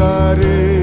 buscaré.